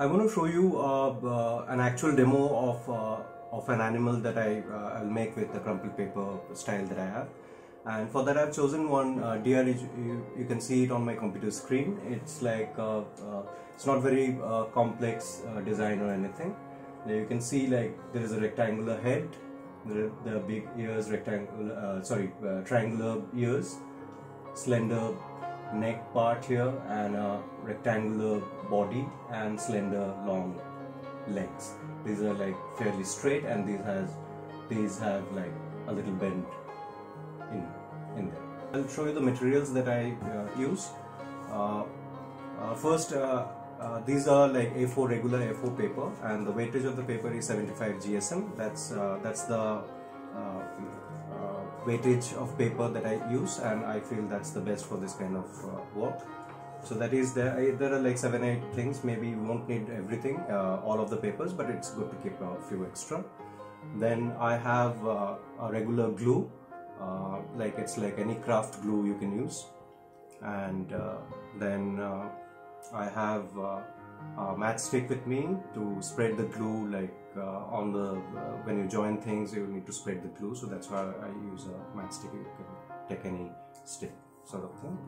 I'm going to show you uh, uh, an actual demo of uh, of an animal that I uh, I'll make with the crumpled paper style that I have. And for that, I've chosen one deer. You, you can see it on my computer screen. It's like it's not very complex design or anything. Now you can see like there is a rectangular head, the, the big ears, rectangular sorry triangular ears, slender neck part here, and a rectangular body and slender long legs. These are like fairly straight, and these has these have like a little bend in in there. I'll show you the materials that I uh, use. Uh, uh, first, uh, uh, these are like A4 regular A4 paper, and the weightage of the paper is 75 GSM. That's uh, that's the weightage of paper that I use, and I feel that's the best for this kind of uh, work. So that is there. There are like seven, eight things. Maybe you won't need everything, uh, all of the papers, but it's good to keep a few extra. Then I have uh, a regular glue, uh, like it's like any craft glue you can use. And uh, then uh, I have a matchstick with me to spread the glue. Like uh, on the uh, when you join things, you need to spread the glue. So that's why I use a matchstick. You can take any stick sort of thing.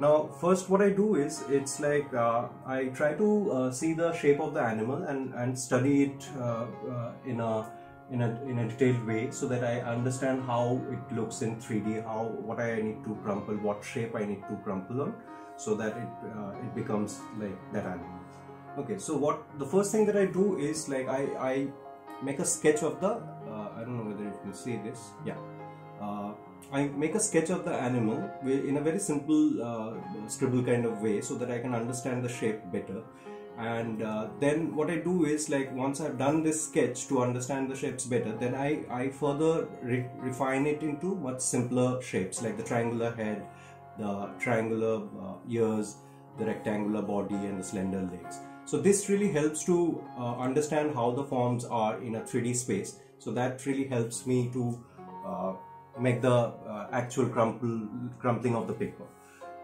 Now, first, what I do is it's like uh, I try to uh, see the shape of the animal and and study it in a in a in a detailed way so that I understand how it looks in 3D, how what I need to crumple, what shape I need to crumple on, so that it uh, it becomes like that animal. Okay, so what the first thing that I do is like I I make a sketch of the uh, I don't know whether you can see this. Yeah. Uh, I make a sketch of the animal in a very simple uh, scribble kind of way so that I can understand the shape better. And uh, then what I do is like once I've done this sketch to understand the shapes better, then I, I further re- refine it into much simpler shapes like the triangular head, the triangular uh, ears, the rectangular body, and the slender legs. So this really helps to uh, understand how the forms are in a 3D space. So that really helps me to uh, make the uh, actual crumple crumpling of the paper.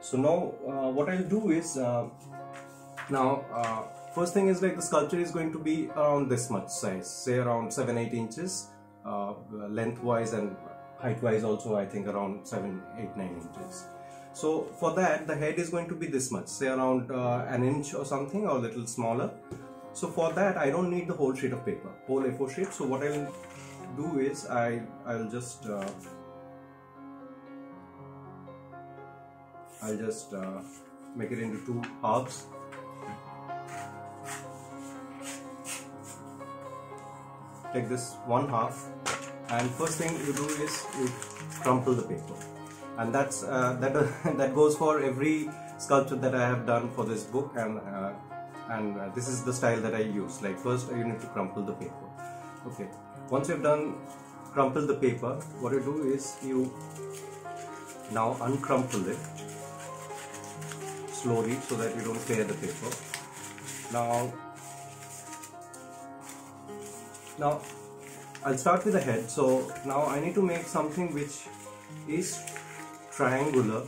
So now uh, what I'll do is uh, now uh, first thing is like the sculpture is going to be around this much size, say around seven eight inches lengthwise and height wise also I think around seven eight nine inches. So for that the head is going to be this much, say around uh, an inch or something or a little smaller. So for that I don't need the whole sheet of paper, whole A4 sheet. So what I'll do is I I'll just uh, I'll just uh, make it into two halves. Take this one half, and first thing you do is you crumple the paper, and that's uh, that that goes for every sculpture that I have done for this book, and uh, and uh, this is the style that I use. Like first you need to crumple the paper. Okay, once you've done crumple the paper, what you do is you now uncrumple it slowly so that you don't tear the paper. Now, now I'll start with the head. So now I need to make something which is triangular.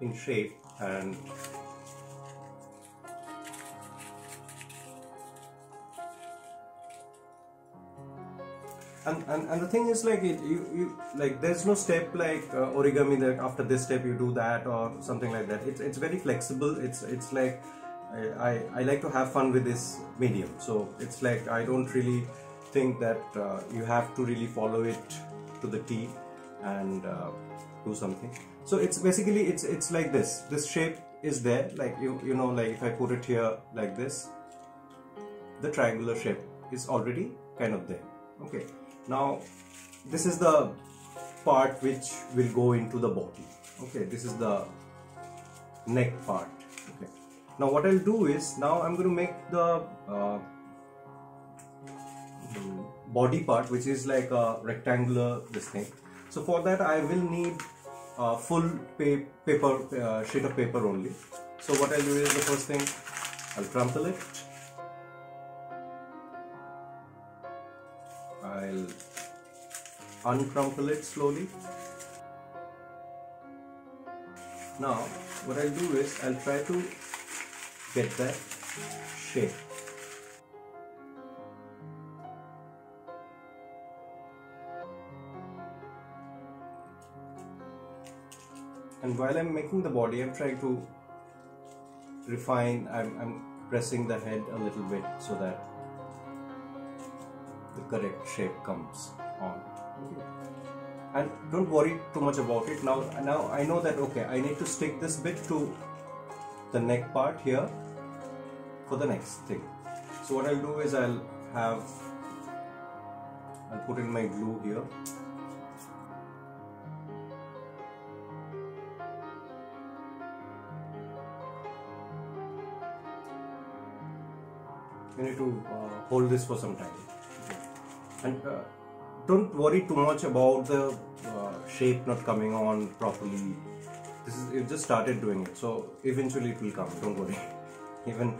in shape and and, and, and the thing is like it you, you like there's no step like uh, origami that after this step you do that or something like that. It's, it's very flexible. It's it's like I, I, I like to have fun with this medium. So it's like I don't really think that uh, you have to really follow it to the T and uh, do something. So it's basically it's it's like this. This shape is there. Like you you know like if I put it here like this the triangular shape is already kind of there. Okay now this is the part which will go into the body. Okay this is the neck part. Okay. Now what I'll do is now I'm going to make the uh, body part which is like a rectangular this thing. So for that I will need a full pa paper uh, sheet of paper only. So what I'll do is the first thing I'll crumple it uncrumple it slowly. Now what I'll do is I'll try to get that shape. And while I'm making the body I'm trying to refine I'm, I'm pressing the head a little bit so that the correct shape comes on and don't worry too much about it. Now now I know that okay I need to stick this bit to the neck part here for the next thing. So what I'll do is I'll have I'll put in my glue here. You need to uh, hold this for some time. And uh, don't worry too much about the uh, shape not coming on properly. This is you just started doing it so eventually it will come don't worry. Even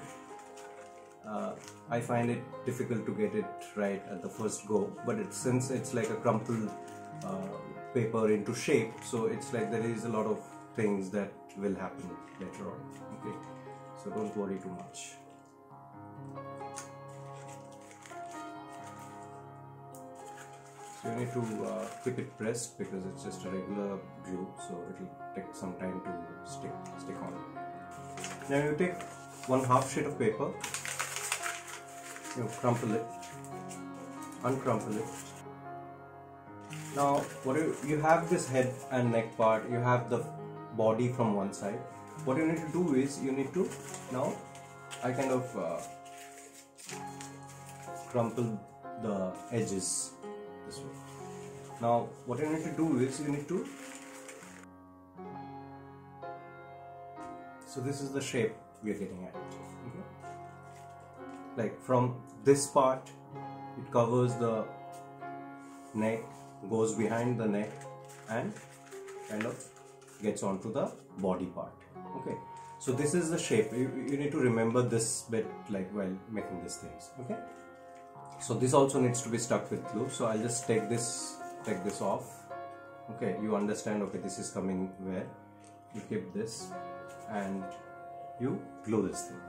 uh, I find it difficult to get it right at the first go but it, since it's like a crumpled uh, paper into shape so it's like there is a lot of things that will happen later on okay? So don't worry too much you need to uh, keep it pressed because it's just a regular glue so it will take some time to stick stick on. Now you take one half sheet of paper, you crumple it, uncrumple it. Now what you, you have this head and neck part, you have the body from one side. What you need to do is you need to now I kind of uh, crumple the edges this way. Now what you need to do is you need to so this is the shape we are getting at. Okay? like from this part it covers the neck goes behind the neck and kind of gets onto the body part. Okay? So this is the shape. You, you need to remember this bit like while making these things. Okay so this also needs to be stuck with glue so I'll just take this take this off. Okay you understand okay this is coming where? You keep this and you glue this thing.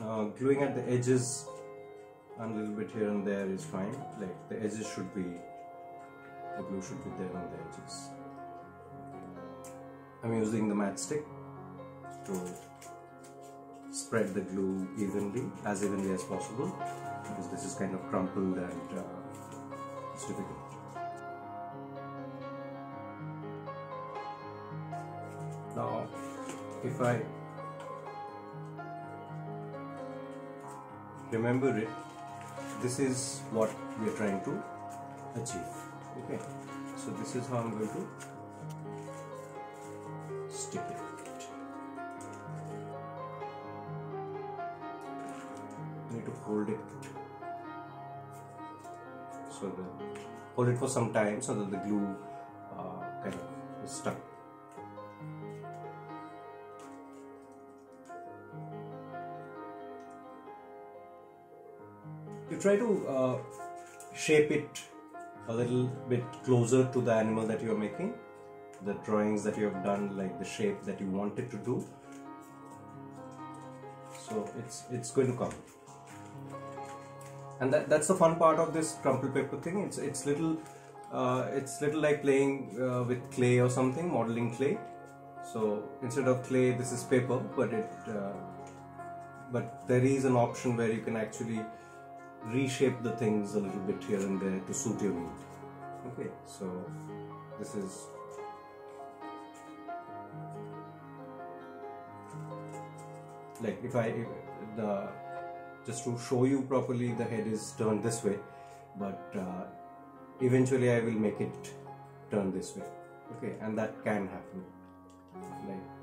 Now gluing at the edges and a little bit here and there is fine. Like the edges should be the glue should be there on the edges. I'm using the matchstick to spread the glue evenly, as evenly as possible, because this is kind of crumpled and uh, it's difficult. Now, if I remember it, this is what we are trying to achieve. Okay, so this is how I'm going to hold it. So that hold it for some time so that the glue uh, kind of is stuck. You try to uh, shape it a little bit closer to the animal that you're making. The drawings that you have done like the shape that you wanted to do. So it's it's going to come and that, that's the fun part of this crumple paper thing. It's it's little uh, it's little like playing uh, with clay or something modeling clay. So instead of clay this is paper but it uh, but there is an option where you can actually reshape the things a little bit here and there to suit your need. Okay so this is like if I if the just to show you properly the head is turned this way. But uh, eventually I will make it turn this way. Okay and that can happen. Like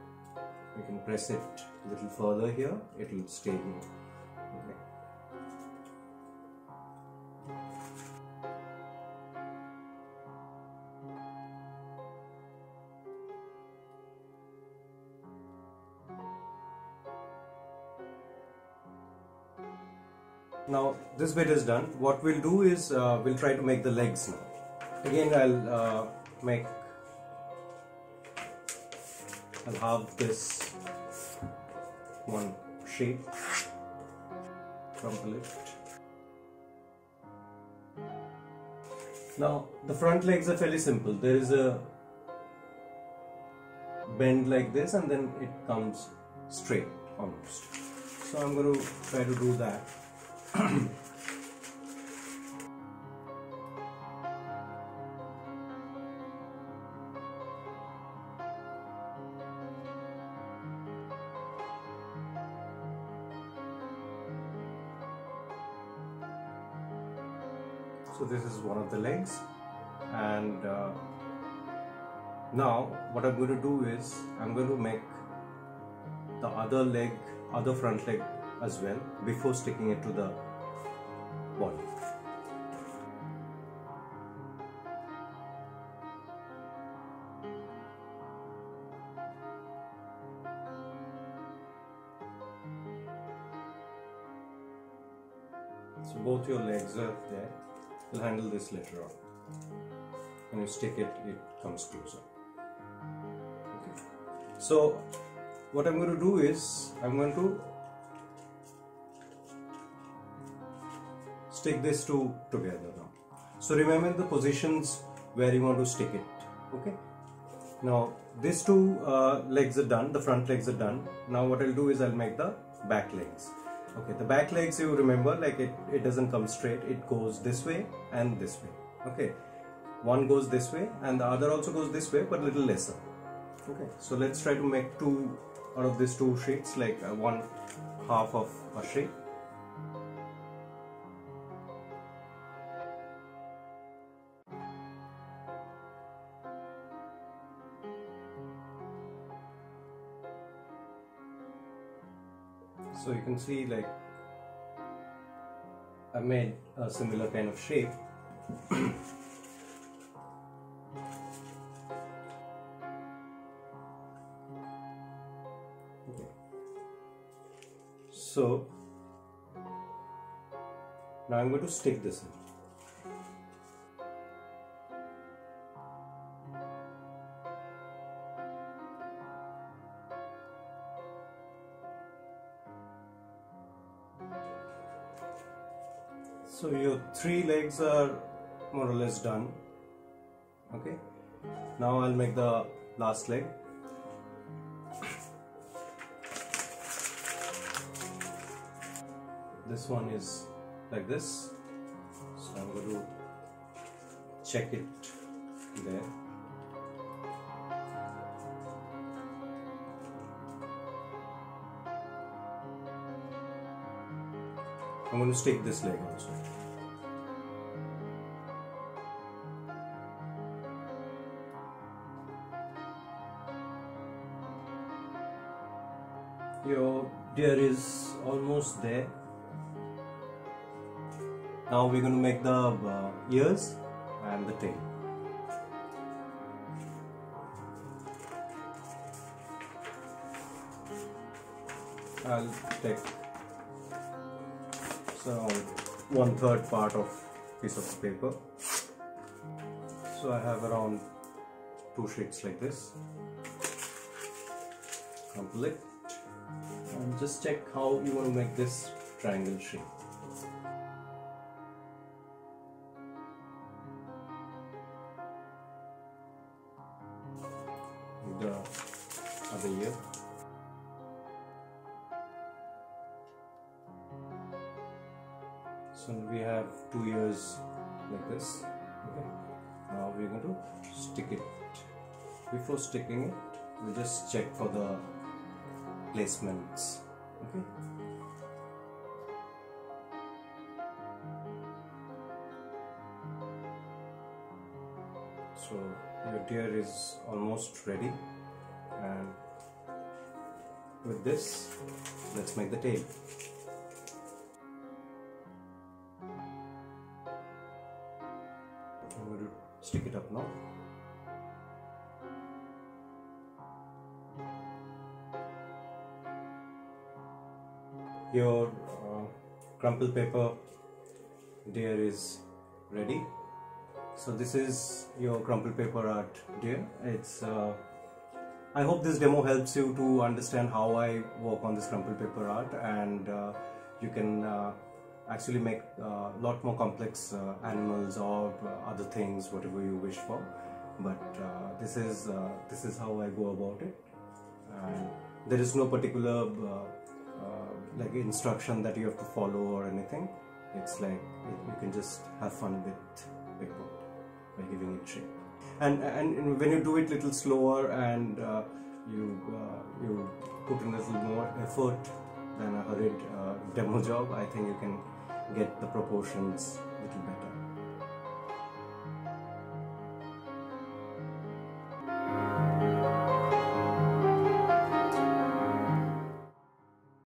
you can press it a little further here it will stay here now this bit is done. What we'll do is uh, we'll try to make the legs now. Again I'll uh, make I'll have this one shape crumple it now the front legs are fairly simple. There is a bend like this and then it comes straight almost. So I'm going to try to do that so this is one of the legs and uh, now what I'm going to do is I'm going to make the other leg other front leg as well before sticking it to the body so both your legs are there. We'll handle this later on. When you stick it it comes closer. Okay. so what I'm going to do is I'm going to stick this two together now. So remember the positions where you want to stick it okay? Now these two uh, legs are done the front legs are done. Now what I'll do is I'll make the back legs okay? The back legs you remember like it, it doesn't come straight. It goes this way and this way okay? One goes this way and the other also goes this way but a little lesser okay? So let's try to make two out of these two sheets like uh, one half of a sheet can see like I made a similar kind of shape okay. so now I'm going to stick this in legs are more or less done. Okay? Now I'll make the last leg. This one is like this. So I'm going to check it there. I'm going to stick this leg also. Your deer is almost there. Now we're going to make the uh, ears and the tail. I'll take so one third part of piece of paper so I have around two sheets like this complete and just check how you want to make this triangle shape. The other ear. So we have two ears like this okay? Now we're going to stick it. Before sticking it we just check for the placements okay. So your deer is almost ready. And with this let's make the tail I'm going to stick it up now. Your uh, crumple paper deer is ready. So this is your crumple paper art deer. It's uh, I hope this demo helps you to understand how I work on this crumple paper art and uh, you can uh, actually make a uh, lot more complex uh, animals or uh, other things whatever you wish for. But this is this is how I go about it. And there is no particular like instruction that you have to follow or anything it's like you can just have fun with paper by giving it shape. And and when you do it little slower and uh, you uh, you put in a little more effort than a hurried uh, demo job I think you can get the proportions a little better